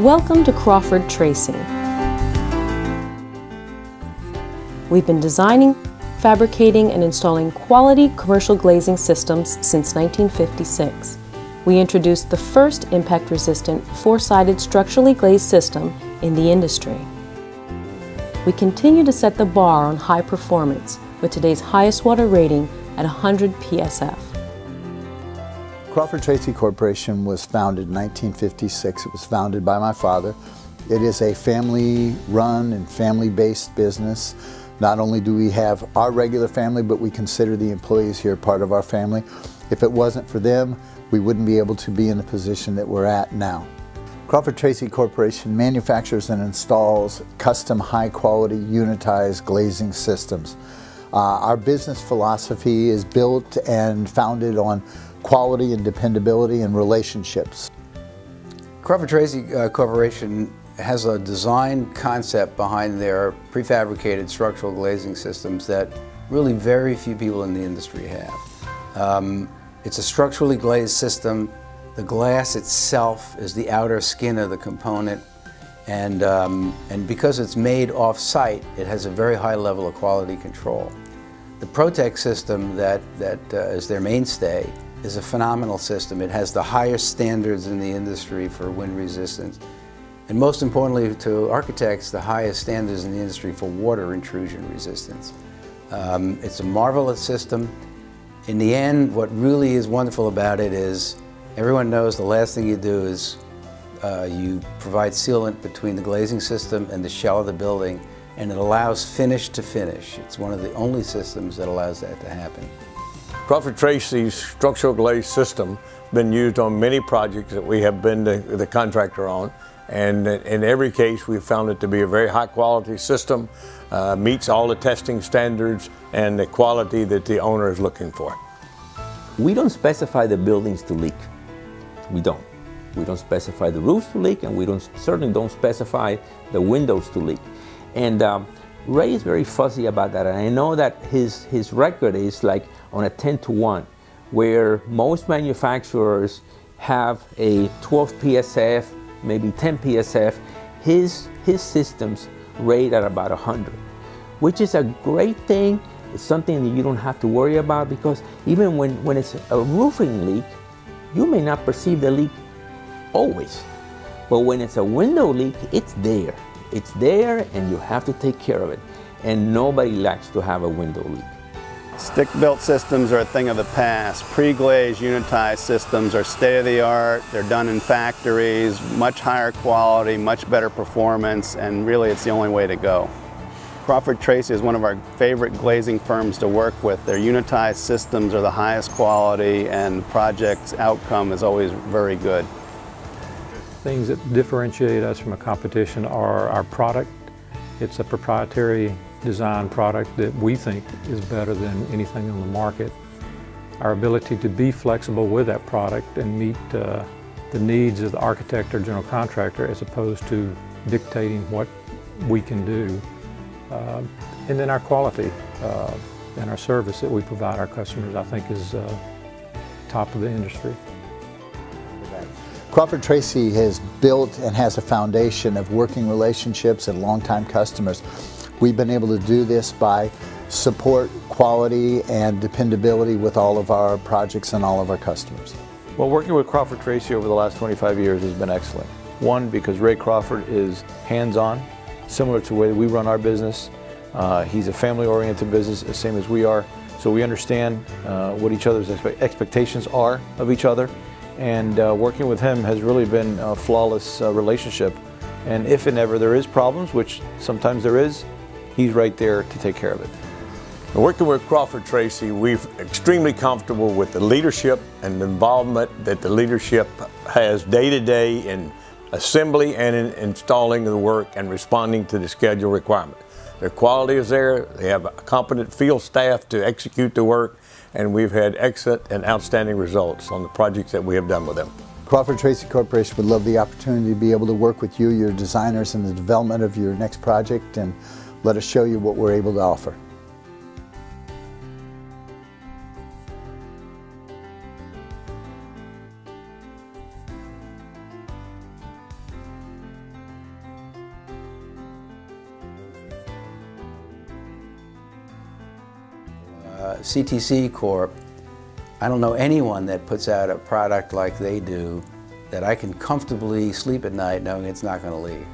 Welcome to Crawford Tracey. We've been designing, fabricating, and installing quality commercial glazing systems since 1956. We introduced the first impact-resistant four-sided structurally glazed system in the industry. We continue to set the bar on high performance with today's highest water rating at 100 PSF. Crawford Tracey Corporation was founded in 1956. It was founded by my father. It is a family-run and family-based business. Not only do we have our regular family, but we consider the employees here part of our family. If it wasn't for them, we wouldn't be able to be in the position that we're at now. Crawford Tracey Corporation manufactures and installs custom high-quality unitized glazing systems. Uh, our business philosophy is built and founded on quality and dependability and relationships. Crawford Tracey uh, Corporation has a design concept behind their prefabricated structural glazing systems that really very few people in the industry have. Um, it's a structurally glazed system. The glass itself is the outer skin of the component and, um, and because it's made off-site, it has a very high level of quality control. The Pro-Tech system that, that uh, is their mainstay is a phenomenal system. It has the highest standards in the industry for wind resistance. And most importantly to architects, the highest standards in the industry for water intrusion resistance. Um, it's a marvelous system. In the end, what really is wonderful about it is everyone knows the last thing you do is uh, you provide sealant between the glazing system and the shell of the building and it allows finish to finish. It's one of the only systems that allows that to happen. Crawford Tracey's structural glaze system has been used on many projects that we have been the, the contractor on. And in every case, we've found it to be a very high quality system, uh, meets all the testing standards and the quality that the owner is looking for. We don't specify the buildings to leak. We don't. We don't specify the roofs to leak, and we don't certainly don't specify the windows to leak. And um, Ray is very fuzzy about that, and I know that his, his record is like on a 10 to 1, where most manufacturers have a 12 PSF, maybe 10 PSF. His, his systems rate at about 100, which is a great thing. It's something that you don't have to worry about because even when, when it's a roofing leak, you may not perceive the leak always. But when it's a window leak, it's there. It's there and you have to take care of it. And nobody likes to have a window leak. Stick-built systems are a thing of the past. Pre-glazed unitized systems are state-of-the-art. They're done in factories, much higher quality, much better performance, and really it's the only way to go. Crawford Tracey is one of our favorite glazing firms to work with. Their unitized systems are the highest quality and the project's outcome is always very good. Things that differentiate us from a competition are our product. It's a proprietary design product that we think is better than anything on the market. Our ability to be flexible with that product and meet uh, the needs of the architect or general contractor as opposed to dictating what we can do. Uh, and then our quality uh, and our service that we provide our customers I think is uh, top of the industry. Crawford Tracey has built and has a foundation of working relationships and longtime customers. We've been able to do this by support quality and dependability with all of our projects and all of our customers. Well, working with Crawford Tracey over the last 25 years has been excellent. One, because Ray Crawford is hands-on, similar to the way we run our business. Uh, he's a family-oriented business, the same as we are, so we understand uh, what each other's expectations are of each other. And uh, working with him has really been a flawless uh, relationship. And if and ever there is problems, which sometimes there is, he's right there to take care of it. Working with Crawford Tracey, we're extremely comfortable with the leadership and the involvement that the leadership has day to day in assembly and in installing the work and responding to the schedule requirement. Their quality is there, they have a competent field staff to execute the work, and we've had excellent and outstanding results on the projects that we have done with them. Crawford Tracey Corporation would love the opportunity to be able to work with you, your designers, in the development of your next project and let us show you what we're able to offer. Uh, CTC Corp, I don't know anyone that puts out a product like they do that I can comfortably sleep at night knowing it's not going to leak.